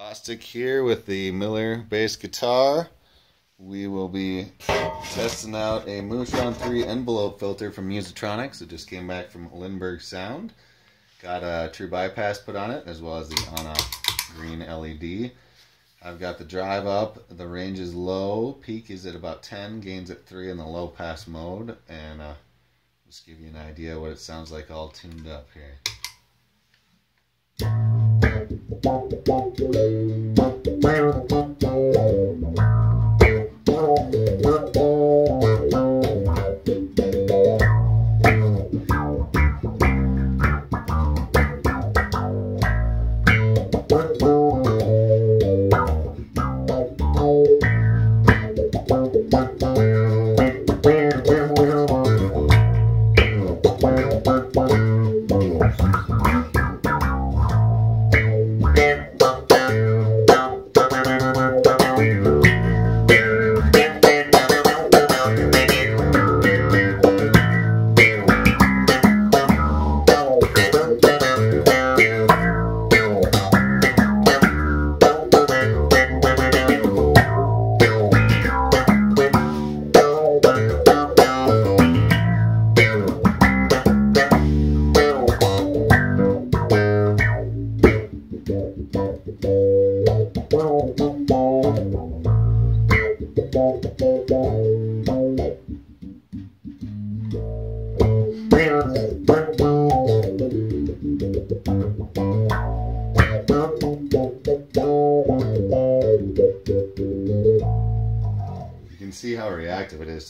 Bostic here with the Miller bass guitar. We will be testing out a Mutron 3 envelope filter from Musitronics. It just came back from Lingenbergh Sound. Got a true bypass put on it as well as the on off green LED. I've got the drive up, the range is low, peak is at about 10, gains at 3 in the low pass mode, and uh, just give you an idea what it sounds like all tuned up here. You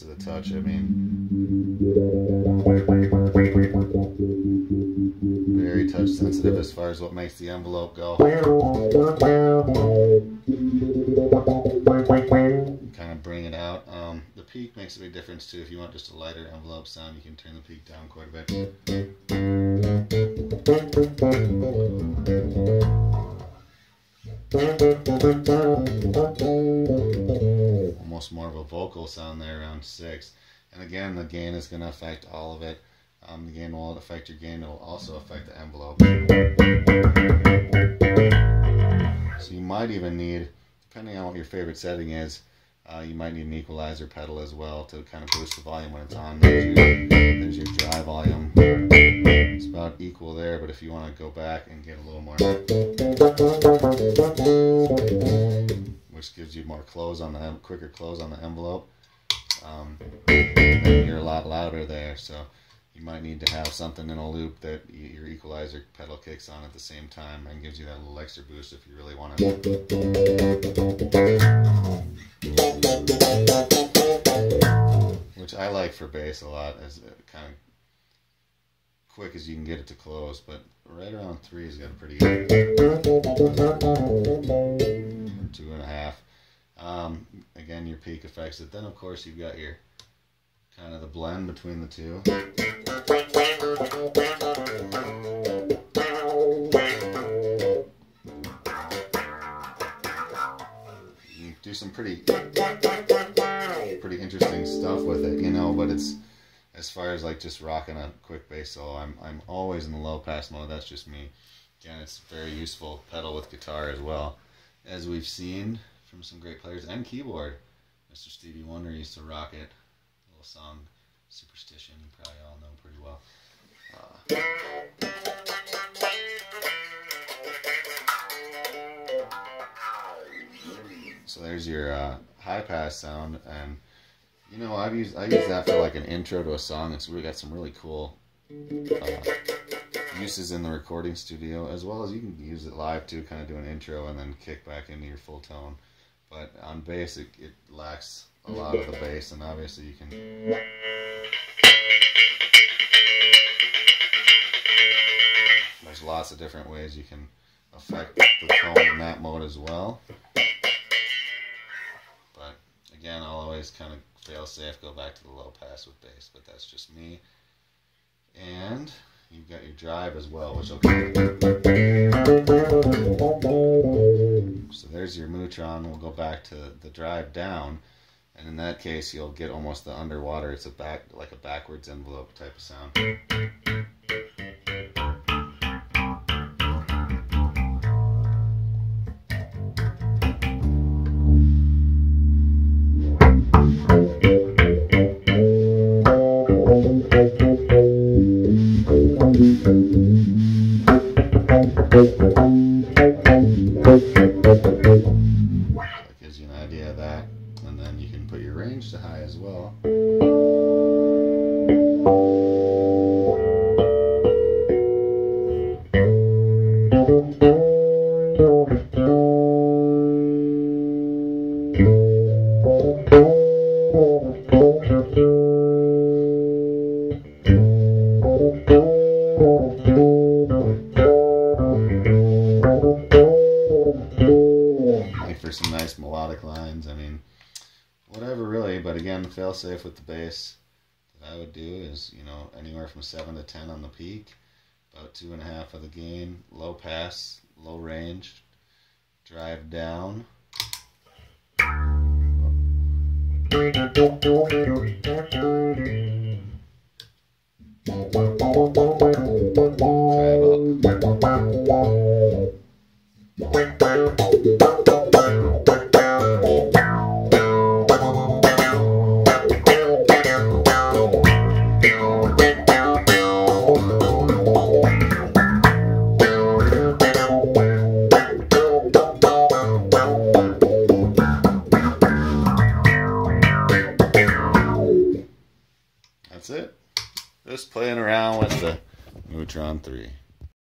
to the touch. I mean, very touch sensitive as far as what makes the envelope go. Kind of bring it out. Um, the peak makes a big difference too. If you want just a lighter envelope sound, you can turn the peak down quite a bit. Almost more of a vocal sound there around six. And again, the gain is going to affect all of it. Um, the gain will affect your gain. It will also affect the envelope. So you might even need, depending on what your favorite setting is, uh, you might need an equalizer pedal as well to kind of boost the volume when it's on. There's your, there's your dry volume. It's about equal there, but if you want to go back and get a little more, close on the quicker close on the envelope, um, you're a lot louder there. So you might need to have something in a loop that your equalizer pedal kicks on at the same time and gives you that little extra boost if you really want to. Which I like for bass a lot, as kind of quick as you can get it to close, but right around three has got a pretty good two and a half. Um, again, your peak affects it. Then, of course, you've got your kind of the blend between the two. You do some pretty pretty interesting stuff with it, you know, but it's as far as like just rocking a quick bass solo, I'm I'm always in the low pass mode. That's just me. Again, it's very useful pedal with guitar as well, as we've seen from some great players and keyboard. Mr. Stevie Wonder used to rock it. A little song, Superstition, you probably all know pretty well. Uh, so there's your uh, high pass sound, and you know I've used I use that for like an intro to a song. It's really got some really cool uh, uses in the recording studio, as well as you can use it live too, kind of do an intro and then kick back into your full tone. But on bass, it, it lacks a lot of the bass, and obviously you can. There's lots of different ways you can affect the tone in that mode as well. But again, I'll always kind of fail safe, go back to the low pass with bass, but that's just me. And you've got your drive as well, which will. So there's your Mutron. We'll go back to the drive down. And in that case, you'll get almost the underwater. It's a back, like a backwards envelope type of sound. Range to high as well. Really. But fail safe with the bass that I would do is you know anywhere from seven to ten on the peak, about two and a half of the gain, low pass, low range, drive down. Up. Playing around with the Mutron 3.